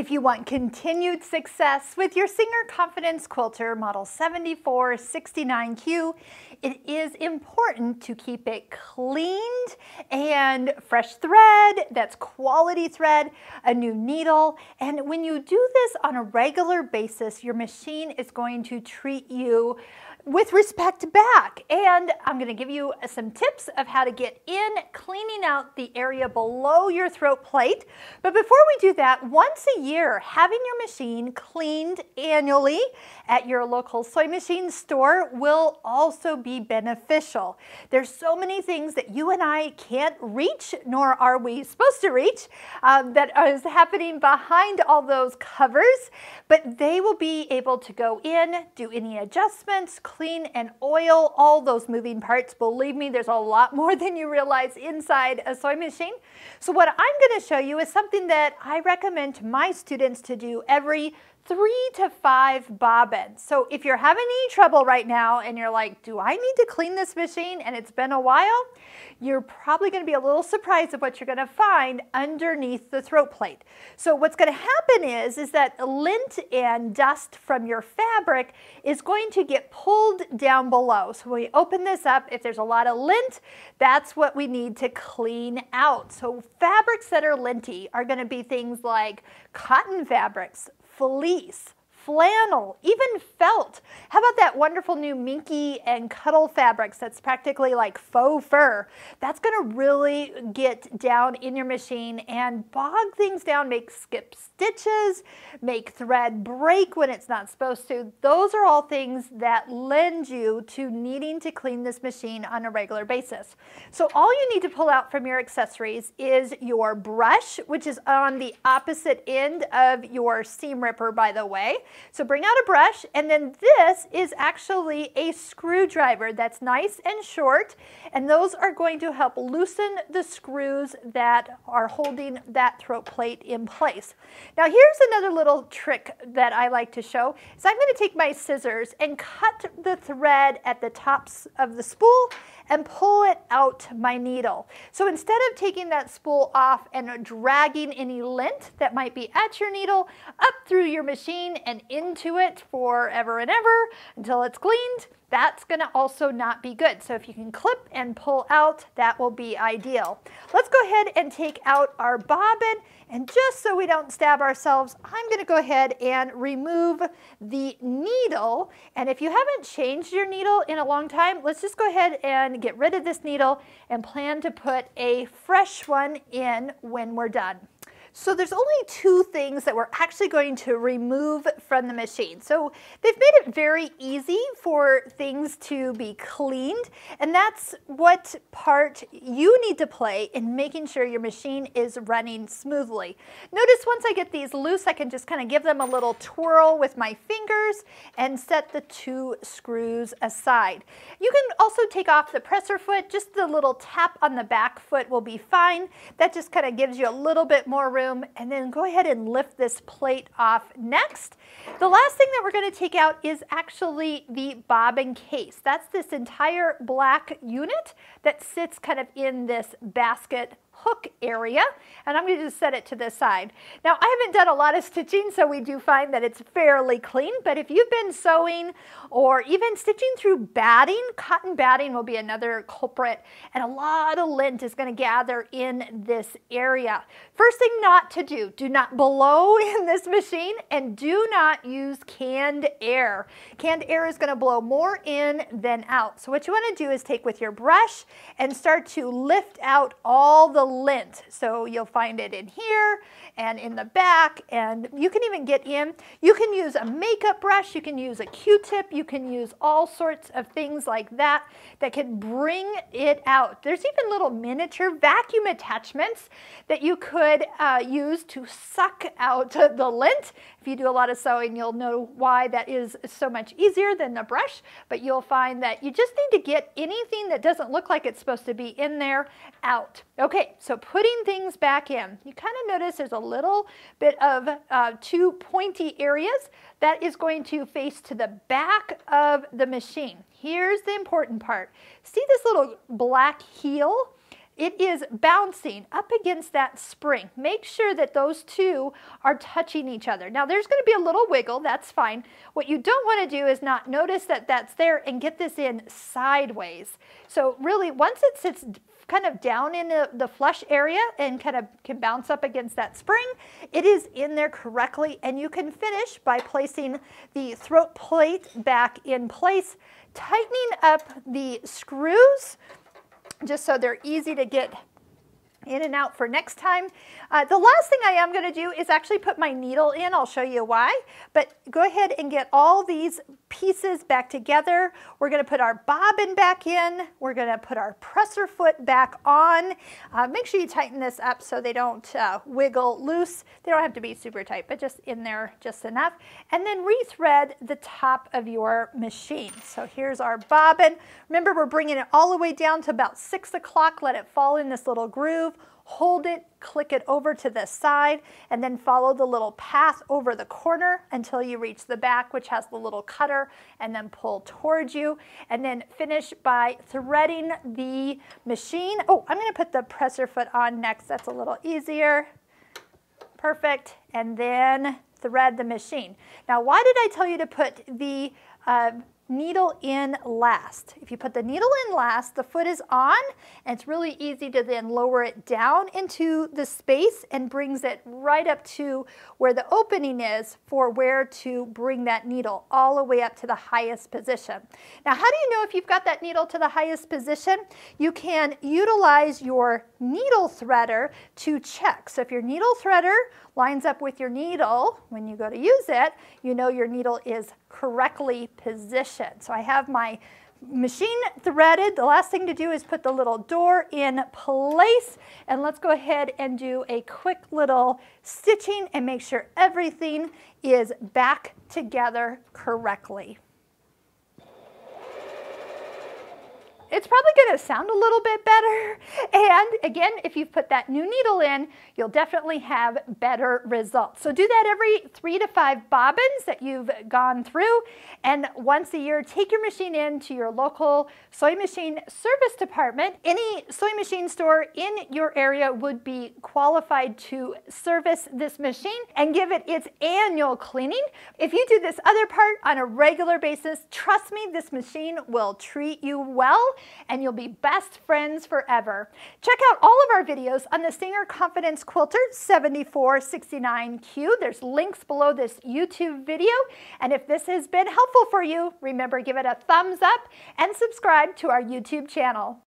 If you want continued success with your Singer Confidence Quilter Model 7469Q, it is important to keep it cleaned and fresh thread, that's quality thread, a new needle. And when you do this on a regular basis, your machine is going to treat you with respect back. And I'm going to give you some tips of how to get in cleaning out the area below your throat plate. But before we do that, once a year, having your machine cleaned annually at your local sewing machine store will also be beneficial. There's so many things that you and I can't reach, nor are we supposed to reach, um, that is happening behind all those covers, but they will be able to go in, do any adjustments, clean and oil all those moving parts. Believe me, there's a lot more than you realize inside a sewing machine. So what I'm going to show you is something that I recommend to my students to do every three to five bobbins. So if you're having any trouble right now and you're like, do I need to clean this machine and it's been a while, you're probably going to be a little surprised of what you're going to find underneath the throat plate. So what's going to happen is, is that lint and dust from your fabric is going to get pulled down below. So when we open this up, if there's a lot of lint, that's what we need to clean out. So fabrics that are linty are going to be things like cotton fabrics, fleece, flannel, even felt. How about that wonderful new Minky and Cuddle fabrics that's practically like faux fur? That's going to really get down in your machine and bog things down, make skip stitches, make thread break when it's not supposed to. Those are all things that lend you to needing to clean this machine on a regular basis. So all you need to pull out from your accessories is your brush, which is on the opposite end of your seam ripper, by the way. So bring out a brush, and then this is actually a screwdriver that's nice and short, and those are going to help loosen the screws that are holding that throat plate in place. Now here's another little trick that I like to show. So I'm going to take my scissors and cut the thread at the tops of the spool and pull it out my needle. So instead of taking that spool off and dragging any lint that might be at your needle up through your machine and into it forever and ever until it's cleaned, that's going to also not be good. So if you can clip and pull out, that will be ideal. Let's go ahead and take out our bobbin. And just so we don't stab ourselves, I'm going to go ahead and remove the needle. And if you haven't changed your needle in a long time, let's just go ahead and get rid of this needle and plan to put a fresh one in when we're done. So there's only two things that we're actually going to remove from the machine. So they've made it very easy for things to be cleaned, and that's what part you need to play in making sure your machine is running smoothly. Notice once I get these loose, I can just kind of give them a little twirl with my fingers and set the two screws aside. You can also take off the presser foot, just the little tap on the back foot will be fine. That just kind of gives you a little bit more room and then go ahead and lift this plate off next. The last thing that we're going to take out is actually the bobbin case. That's this entire black unit that sits kind of in this basket hook area and I'm going to just set it to the side. Now I haven't done a lot of stitching so we do find that it's fairly clean but if you've been sewing or even stitching through batting, cotton batting will be another culprit and a lot of lint is going to gather in this area. First thing not to do, do not blow in this machine and do not use canned air. Canned air is going to blow more in than out. So what you want to do is take with your brush and start to lift out all the lint. So you'll find it in here and in the back and you can even get in. You can use a makeup brush, you can use a Q-tip, you can use all sorts of things like that that can bring it out. There's even little miniature vacuum attachments that you could uh, use to suck out the lint. If you do a lot of sewing, you'll know why that is so much easier than the brush, but you'll find that you just need to get anything that doesn't look like it's supposed to be in there out. Okay, so putting things back in. You kind of notice there's a little bit of uh, two pointy areas that is going to face to the back of the machine. Here's the important part. See this little black heel? it is bouncing up against that spring. Make sure that those two are touching each other. Now there's going to be a little wiggle, that's fine. What you don't want to do is not notice that that's there and get this in sideways. So really once it sits kind of down in the, the flush area and kind of can bounce up against that spring, it is in there correctly and you can finish by placing the throat plate back in place, tightening up the screws just so they're easy to get in and out for next time. Uh, the last thing I am going to do is actually put my needle in. I'll show you why. But go ahead and get all these pieces back together. We're going to put our bobbin back in. We're going to put our presser foot back on. Uh, make sure you tighten this up so they don't uh, wiggle loose. They don't have to be super tight, but just in there just enough. And then rethread the top of your machine. So here's our bobbin. Remember, we're bringing it all the way down to about 6 o'clock. Let it fall in this little groove hold it, click it over to the side, and then follow the little path over the corner until you reach the back, which has the little cutter, and then pull towards you. And then finish by threading the machine. Oh, I'm gonna put the presser foot on next. That's a little easier. Perfect. And then thread the machine. Now, why did I tell you to put the uh, needle in last. If you put the needle in last, the foot is on, and it's really easy to then lower it down into the space and brings it right up to where the opening is for where to bring that needle all the way up to the highest position. Now, how do you know if you've got that needle to the highest position? You can utilize your needle threader to check. So if your needle threader lines up with your needle when you go to use it, you know your needle is correctly positioned. So I have my machine threaded. The last thing to do is put the little door in place. And let's go ahead and do a quick little stitching and make sure everything is back together correctly. It's probably going to sound a little bit better. And again, if you've put that new needle in, you'll definitely have better results. So do that every three to five bobbins that you've gone through. And once a year, take your machine in to your local sewing machine service department. Any sewing machine store in your area would be qualified to service this machine and give it its annual cleaning. If you do this other part on a regular basis, trust me, this machine will treat you well and you'll be best friends forever. Check out all of our videos on the Singer Confidence Quilter 7469Q. There's links below this YouTube video. And if this has been helpful for you, remember give it a thumbs up and subscribe to our YouTube channel.